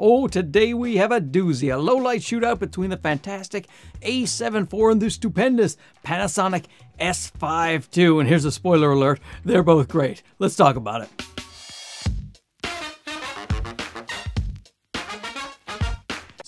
Oh, today we have a doozy, a low light shootout between the fantastic A7 IV and the stupendous Panasonic S5 II. And here's a spoiler alert they're both great. Let's talk about it.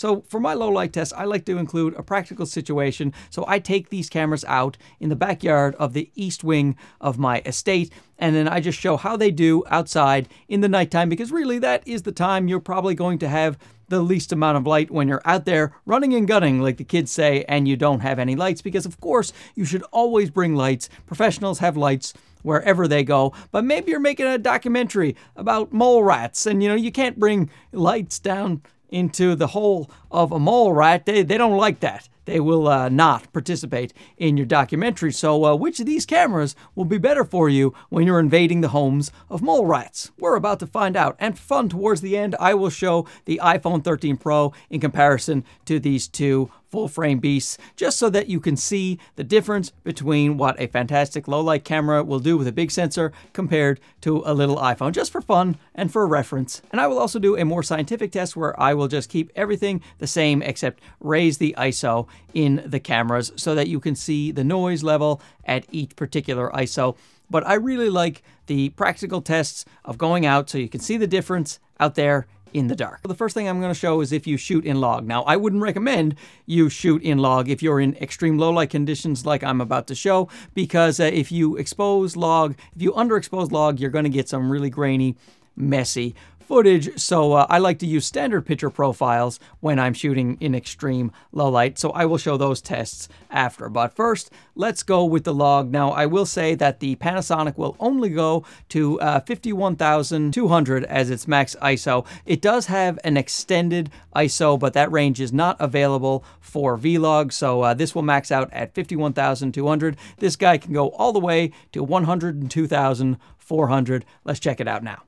So for my low light test, I like to include a practical situation. So I take these cameras out in the backyard of the east wing of my estate, and then I just show how they do outside in the nighttime, because really that is the time you're probably going to have the least amount of light when you're out there running and gunning, like the kids say, and you don't have any lights, because of course you should always bring lights. Professionals have lights wherever they go. But maybe you're making a documentary about mole rats and you know you can't bring lights down into the hole of a mole rat, they, they don't like that. They will uh, not participate in your documentary. So, uh, which of these cameras will be better for you when you're invading the homes of mole rats? We're about to find out. And fun, towards the end, I will show the iPhone 13 Pro in comparison to these two full frame beasts, just so that you can see the difference between what a fantastic low light camera will do with a big sensor compared to a little iPhone, just for fun and for reference. And I will also do a more scientific test where I will just keep everything the same except raise the ISO in the cameras so that you can see the noise level at each particular ISO. But I really like the practical tests of going out so you can see the difference out there in the dark. The first thing I'm going to show is if you shoot in log. Now, I wouldn't recommend you shoot in log if you're in extreme low light conditions like I'm about to show, because uh, if you expose log, if you underexpose log, you're going to get some really grainy, messy footage, so uh, I like to use standard picture profiles when I'm shooting in extreme low light, so I will show those tests after. But first, let's go with the log. Now, I will say that the Panasonic will only go to uh, 51,200 as its max ISO. It does have an extended ISO, but that range is not available for Vlog, so uh, this will max out at 51,200. This guy can go all the way to 102,400. Let's check it out now.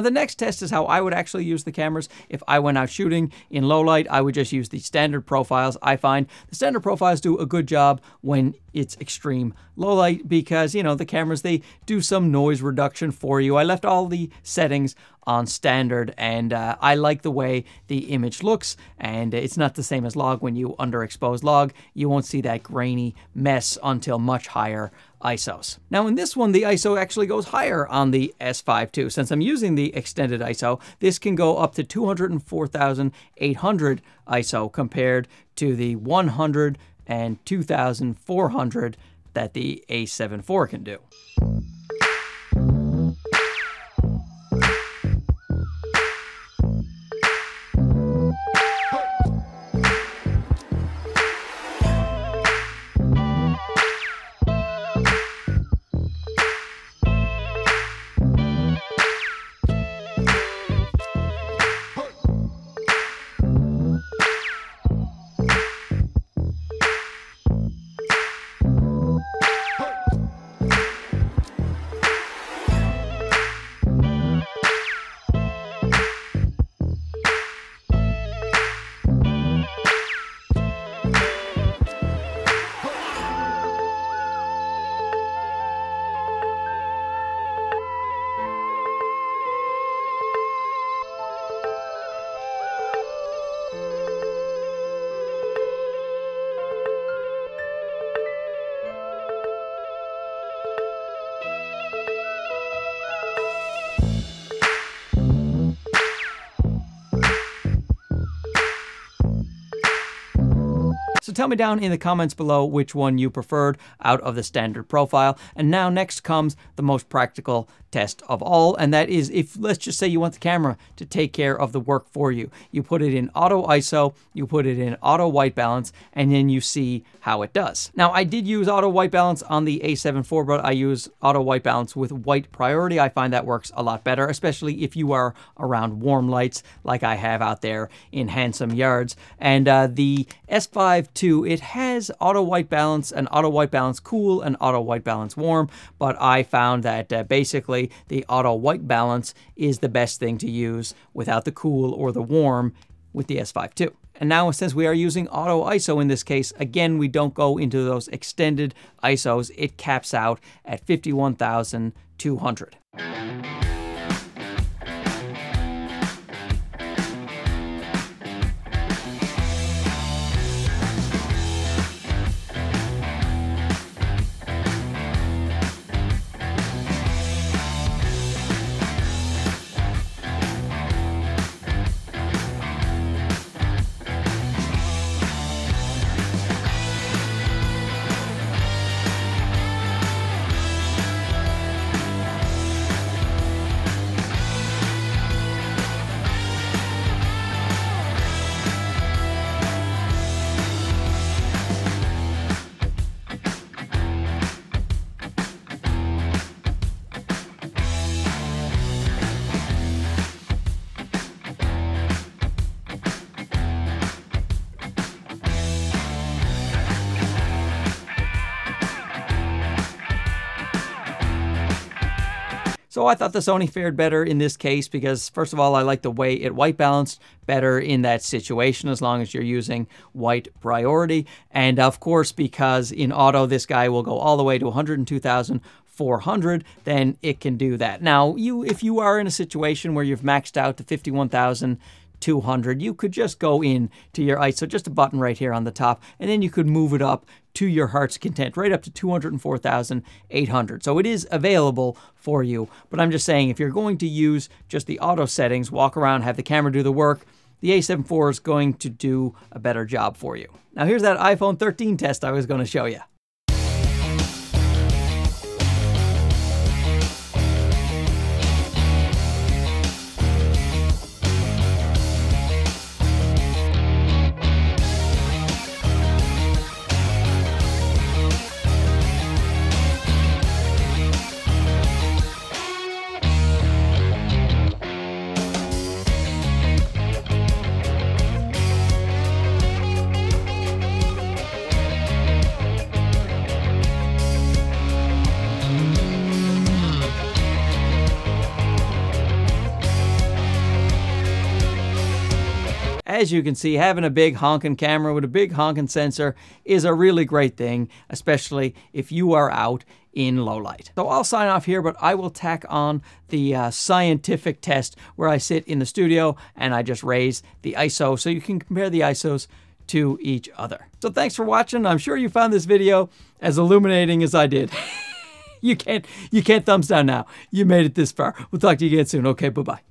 Now the next test is how I would actually use the cameras. If I went out shooting in low light, I would just use the standard profiles. I find the standard profiles do a good job when it's extreme low light because, you know, the cameras, they do some noise reduction for you. I left all the settings on standard and uh, I like the way the image looks and it's not the same as log when you underexpose log. You won't see that grainy mess until much higher ISOs. Now in this one, the ISO actually goes higher on the S5 II. Since I'm using the extended ISO, this can go up to 204,800 ISO compared to the 100 and 2,400 that the A7 IV can do. So tell me down in the comments below which one you preferred out of the standard profile. And now next comes the most practical test of all, and that is if, let's just say you want the camera to take care of the work for you. You put it in auto ISO, you put it in auto white balance, and then you see how it does. Now, I did use auto white balance on the a7 IV, but I use auto white balance with white priority. I find that works a lot better, especially if you are around warm lights like I have out there in handsome yards. And uh, the S5 It has auto white balance and auto white balance cool and auto white balance warm, but I found that uh, basically the auto white balance is the best thing to use without the cool or the warm with the S5 II. And now since we are using auto ISO in this case, again, we don't go into those extended ISOs. It caps out at 51,200. So I thought the Sony fared better in this case because, first of all, I like the way it white balanced better in that situation as long as you're using white priority. And of course, because in auto, this guy will go all the way to 102,400, then it can do that. Now, you if you are in a situation where you've maxed out to 51,000 200. You could just go in to your ISO, just a button right here on the top, and then you could move it up to your heart's content, right up to 204,800. So it is available for you. But I'm just saying, if you're going to use just the auto settings, walk around, have the camera do the work, the A7 IV is going to do a better job for you. Now here's that iPhone 13 test I was going to show you. As you can see, having a big honking camera with a big honking sensor is a really great thing, especially if you are out in low light. So I'll sign off here, but I will tack on the uh, scientific test where I sit in the studio and I just raise the ISO so you can compare the ISOs to each other. So thanks for watching. I'm sure you found this video as illuminating as I did. you can't you can't thumbs down now. You made it this far. We'll talk to you again soon. Okay, bye-bye.